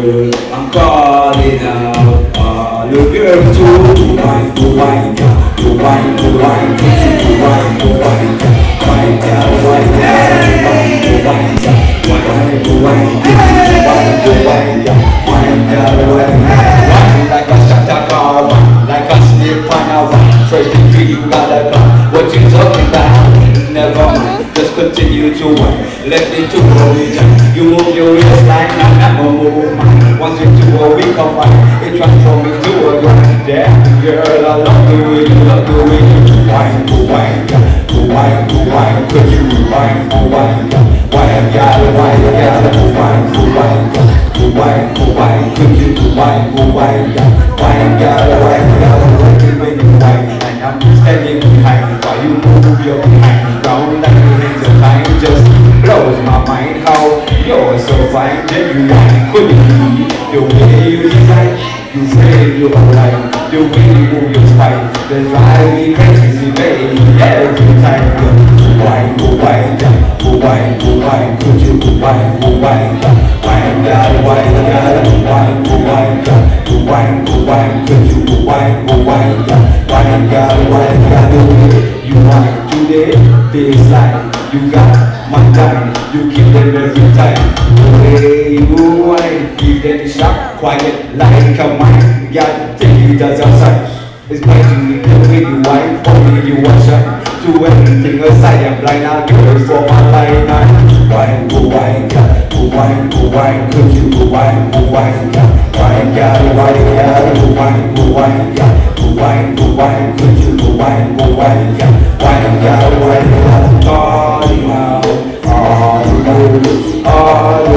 I'm calling out all the girls to to wine, to wine, yeah, to wine, to wine, to to wine, to wine, yeah, wine, yeah, wine, yeah, to wine, to wine, yeah, wine, to wine, to wine, to wine, yeah, wine, yeah, wine, yeah, wine like a shot car, wine like a snake on a wine, fresh free, you gotta come. What you talking continue to wine. Let me do what. You move your waistline, and I'ma move mine. Once you do what we combine, it transforms into a grind. Damn, girl, I love the way you love the way you wine, to wine, to wine, to wine. Could you wine, to wine, wine, yeah, wine, yeah, to wine, to wine, to wine, to wine. Could you to wine, to wine, wine, yeah, wine, yeah, wine, you wine, and I'm standing behind while you move your behind round like of time. Just blows my mind how you're so fine, genuine, quality. The way you design, you frame your life, the way you move your spine, that drive crazy, baby. Every time you wine, go wine, go wine, go wine, could you go wine, go wine, wine, yeah, wine, yeah, go wine, go wine, go wine, go wine, could you go wine, go wine, wine, yeah, wine, yeah, the you wine today, baseline, you got my time, you keep them every time. The way you wine, give them a shot, quiet like a mine, yeah, take it as outside. It's magic the way you wine, only you watch out. Do everything aside, I'm blind, I'll give it for my line. Wine, go wine, yeah, go wine, go wine, could you go wine, go wine, yeah, wine, yeah, wine, yeah, go wine, go wine, yeah, go wine, go wine, could you go wine, go wine, yeah, wine, yeah,